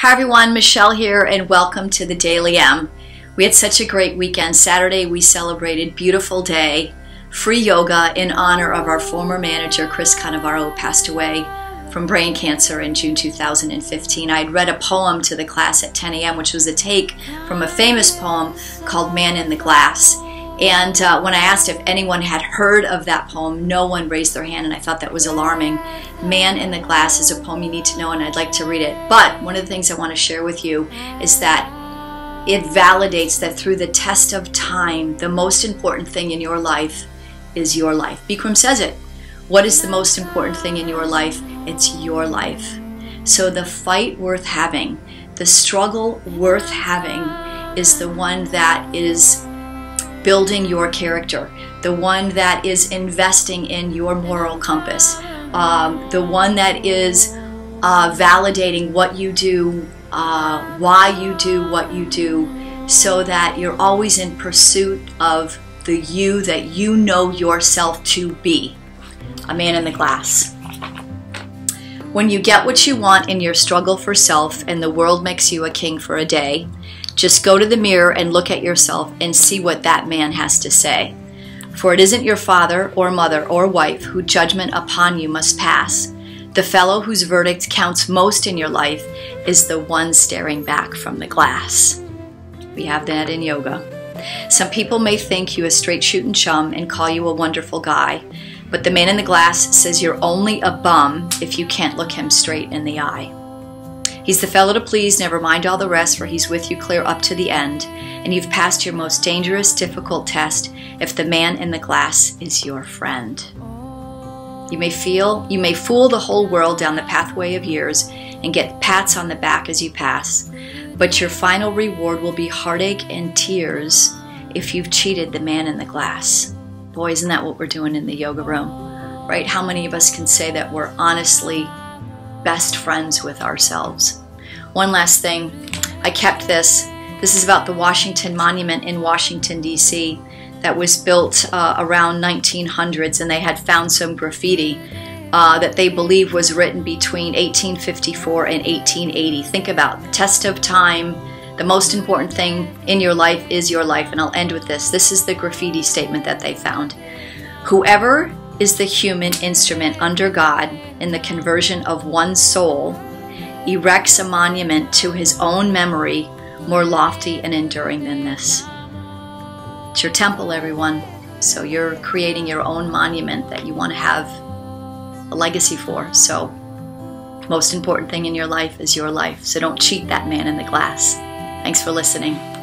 Hi everyone, Michele here, and welcome to the Daily M. We had such a great weekend. Saturday we celebrated Beautiful Day, free yoga in honor of our former manager, Chris Cannavaro, who passed away from brain cancer in June 2015. I'd read a poem to the class at 10 a.m., which was a take from a famous poem called Man in the Glass. And uh, when I asked if anyone had heard of that poem, no one raised their hand, and I thought that was alarming. Man in the Glass is a poem you need to know, and I'd like to read it. But one of the things I want to share with you is that it validates that through the test of time, the most important thing in your life is your life. Bikram says it. What is the most important thing in your life? It's your life. So the fight worth having, the struggle worth having, is the one that is building your character, the one that is investing in your moral compass, um, the one that is uh, validating what you do, uh, why you do what you do, so that you're always in pursuit of the you that you know yourself to be a man in the glass. When you get what you want in your struggle for self and the world makes you a king for a day, just go to the mirror and look at yourself and see what that man has to say. For it isn't your father or mother or wife who judgment upon you must pass. The fellow whose verdict counts most in your life is the one staring back from the glass. We have that in yoga. Some people may think you a straight shooting chum and call you a wonderful guy, but the man in the glass says you're only a bum if you can't look him straight in the eye. He's the fellow to please, never mind all the rest, for he's with you clear up to the end, and you've passed your most dangerous, difficult test if the man in the glass is your friend. You may feel, you may fool the whole world down the pathway of years and get pats on the back as you pass, but your final reward will be heartache and tears if you've cheated the man in the glass. Boy, isn't that what we're doing in the yoga room, right? How many of us can say that we're honestly best friends with ourselves. One last thing, I kept this. This is about the Washington Monument in Washington, D.C., that was built uh, around 1900s, and they had found some graffiti uh, that they believe was written between 1854 and 1880. Think about the test of time. The most important thing in your life is your life, and I'll end with this. This is the graffiti statement that they found. Whoever is the human instrument under God in the conversion of one soul, erects a monument to his own memory more lofty and enduring than this. It's your temple, everyone. So you're creating your own monument that you want to have a legacy for. So, most important thing in your life is your life. So don't cheat that man in the glass. Thanks for listening.